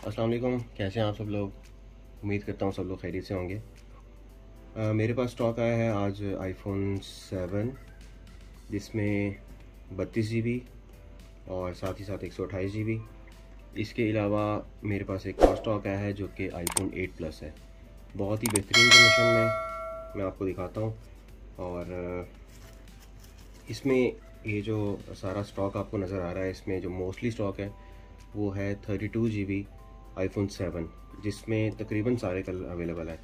अस्सलाम वालेकुम कैसे हैं आप सब लोग? उम्मीद करता हूँ सब लोग खैरियत से होंगे। आ, मेरे पास स्टॉक आया है आज आईफोन सेवन जिसमें बत्तीस जी बी और साथ ही साथ एक सौ अट्ठाईस जी बी इसके अलावा मेरे पास एक और स्टॉक आया है जो कि आईफोन एट प्लस है। बहुत ही बेहतरीन कंडीशन में मैं आपको दिखाता हूँ और इसमें ये जो सारा स्टॉक आपको नज़र आ रहा है इसमें जो मोस्टली स्टॉक है वो है thirty two G B iPhone seven जिसमें तकरीबन सारे कलर अवेलेबल हैं।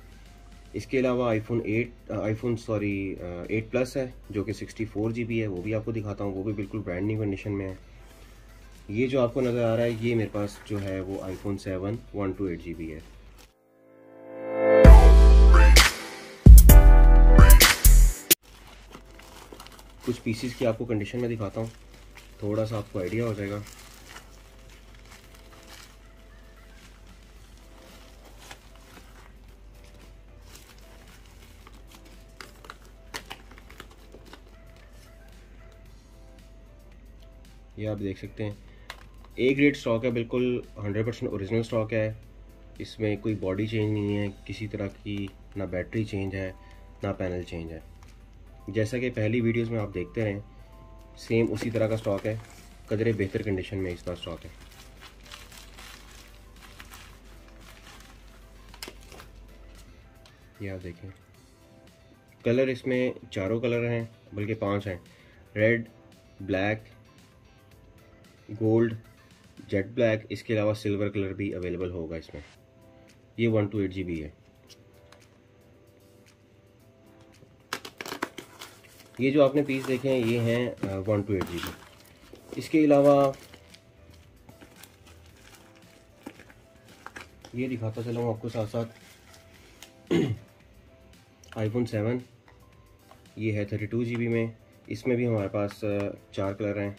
इसके अलावा iPhone eight iPhone sorry eight plus है, जो कि सिक्सटी फोर जी बी है, वो भी आपको दिखाता हूँ, वो भी बिल्कुल ब्रांड न्यू कंडीशन में है। ये जो आपको नज़र आ रहा है, ये मेरे पास जो है, वो iPhone seven one two eight G B है। कुछ पीसीस की आपको कंडीशन में दिखाता हूँ। थोड़ा सा आपको आइडिया हो जाएगा। ये आप देख सकते हैं। ए ग्रेड स्टॉक है, बिल्कुल 100 परसेंट औरिजिनल स्टॉक है। इसमें कोई बॉडी चेंज नहीं है, किसी तरह की ना बैटरी चेंज है, ना पैनल चेंज है। जैसा कि पहली वीडियोस में आप देखते रहें सेम उसी तरह का स्टॉक है। कदरे बेहतर कंडीशन में इसका स्टॉक है। ये आप देखें। कलर इसमें चारों कलर हैं, बल्कि पाँच हैं। Red black gold, jet black, इसके अलावा सिल्वर कलर भी अवेलेबल होगा इसमें। ये one two eight G B है। ये जो आपने पीस देखे हैं, ये हैं one two eight G B. इसके अलावा ये दिखाता चला हूँ आपको साथ साथ। आईफोन सेवन ये है थर्टी टू जी बी में। इसमें भी हमारे पास चार कलर हैं,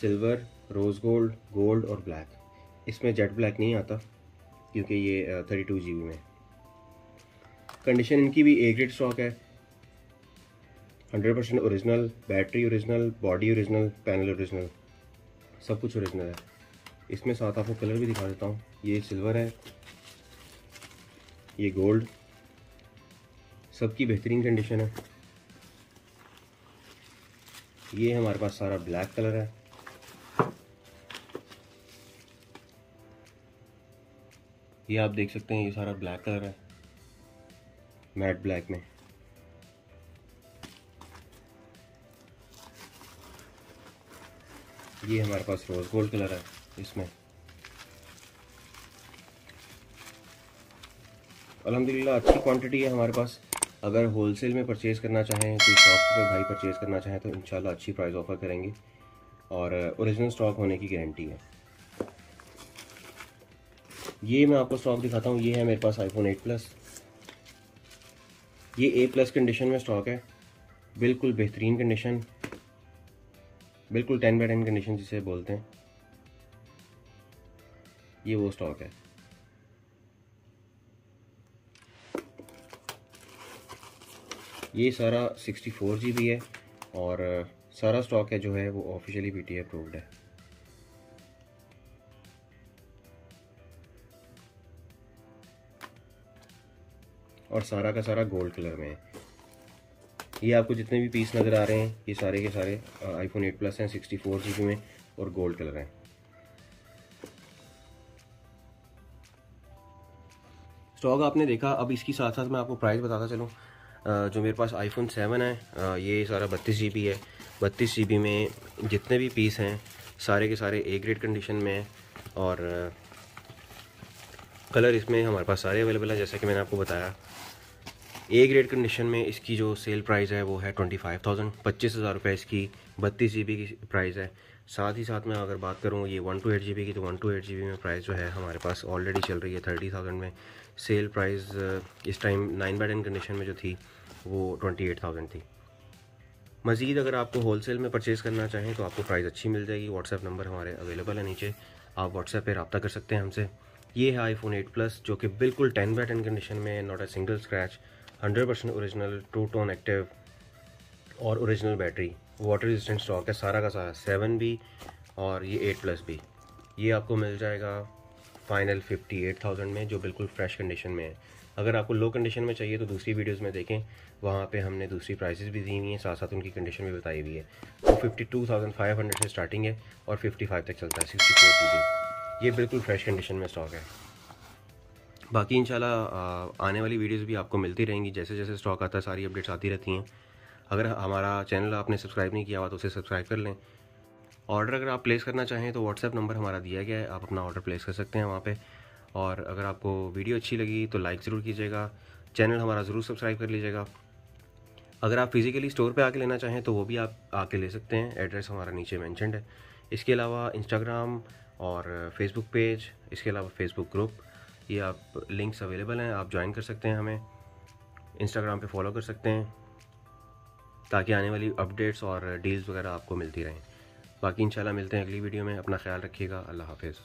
सिल्वर रोज़ गोल्ड गोल्ड और ब्लैक। इसमें जेट ब्लैक नहीं आता, क्योंकि ये थर्टी टू जी में कंडीशन इनकी भी ए ग्रेड स्टॉक है। Hundred percent original battery original body original panel original सब कुछ औरिजिनल है। इसमें साथ आपको कलर भी दिखा देता हूँ। ये सिल्वर है, ये गोल्ड, सबकी बेहतरीन कंडीशन है। ये हमारे पास सारा ब्लैक कलर है। ये आप देख सकते हैं, ये सारा ब्लैक कलर है। मैट ब्लैक में। ये हमारे पास रोज़ गोल्ड कलर है, इसमें। अलहमदिल्ला अच्छी क्वांटिटी है हमारे पास। अगर होलसेल में परचेज़ करना चाहें, कोई शॉप पर भाई परचेज़ करना चाहें तो इंशाल्लाह अच्छी प्राइस ऑफ़र करेंगे। और ओरिजिनल स्टॉक होने की गारंटी है। ये मैं आपको स्टॉक दिखाता हूँ, ये है मेरे पास आईफोन एट प्लस ये ए प्लस कंडीशन में स्टॉक है। बिल्कुल बेहतरीन कंडीशन बिल्कुल टेन बाई टेन कंडीशन जिसे बोलते हैं। ये वो स्टॉक है। ये सारा सिक्सटी फोर जी बी है और, सारा स्टॉक है जो है वो ऑफिशियली पी टी अप्रूव्ड है। और सारा का सारा गोल्ड कलर में है। ये आपको जितने भी पीस नज़र आ रहे हैं, ये सारे के सारे आईफोन एट प्लस हैं सिक्सटी फोर जी में और गोल्ड कलर हैं। स्टॉक आपने देखा, अब इसकी साथ साथ मैं आपको प्राइस बताता चलूँ। जो मेरे पास आईफोन सेवन है ये सारा बत्तीस जी है। बत्तीस जी में जितने भी पीस हैं, सारे के सारे ए ग्रेड कंडीशन में हैं और कलर इसमें हमारे पास सारे अवेलेबल है, जैसा कि मैंने आपको बताया। ए ग्रेड कंडीशन में इसकी जो सेल प्राइस है, वो है ट्वेंटी फाइव थाउज़ेंड पच्चीस हज़ार रुपये इसकी, बत्तीस जी की प्राइस है। साथ ही साथ में अगर बात करूँ, ये वन टू एट जी की तो वन टू एट जी में प्राइस जो है, हमारे पास ऑलरेडी चल रही है थर्टी थाउज़ेंड में। सेल प्राइस इस time nine by ten condition में जो थी, वो ट्वेंटी एट थाउज़ेंड थी। मज़ीद अगर आपको होलसेल में परचेज़ करना चाहें तो आपको प्राइस अच्छी मिल जाएगी। व्हाट्सएप नंबर हमारे अवेलेबल है नीचे। आप व्हाट्सएप पर रब्ता कर सकते हैं हमसे। ये है आईफोन एट प्लस जो कि बिल्कुल टेन बाई टेन कंडीशन में not a single scratch hundred percent original two tone active और original battery water resistant stock है, सारा का सारा सेवन भी और ये एट प्लस भी। ये आपको मिल जाएगा फाइनल फिफ्टी एट थाउज़ेंड में, जो बिल्कुल फ्रेश कंडीशन में है। अगर आपको लो कंडीशन में चाहिए तो दूसरी वीडियोस में देखें, वहाँ पे हमने दूसरी प्राइसेस भी दी हुई हैं साथ साथ उनकी कंडीशन भी बताई हुई है। वो fifty two thousand five hundred से स्टार्टिंग है और फिफ्टी फाइव तक चलता है सिक्सटी फोर जी ये बिल्कुल फ्रेश कंडीशन में स्टॉक है। बाकी इंशाल्लाह आने वाली वीडियोस भी आपको मिलती रहेंगी। जैसे जैसे स्टॉक आता है, सारी अपडेट्स आती रहती हैं। अगर हमारा चैनल आपने सब्सक्राइब नहीं किया हुआ तो उसे सब्सक्राइब कर लें। ऑर्डर अगर आप प्लेस करना चाहें तो व्हाट्सएप नंबर हमारा दिया गया है। आप अपना ऑर्डर प्लेस कर सकते हैं वहाँ पर और अगर आपको वीडियो अच्छी लगी तो लाइक ज़रूर कीजिएगा। चैनल हमारा ज़रूर सब्सक्राइब कर लीजिएगा। अगर आप फिज़िकली स्टोर पे आके लेना चाहें तो वो भी आप आके ले सकते हैं। एड्रेस हमारा नीचे मैंशनड है। इसके अलावा इंस्टाग्राम और फेसबुक पेज इसके अलावा फेसबुक ग्रुप ये आप लिंक्स अवेलेबल हैं, आप ज्वाइन कर सकते हैं हमें। इंस्टाग्राम पे फॉलो कर सकते हैं, ताकि आने वाली अपडेट्स और डील्स वगैरह आपको मिलती रहें। बाकी इंशाल्लाह मिलते हैं अगली वीडियो में, अपना ख्याल रखिएगा, अल्लाह हाफिज़।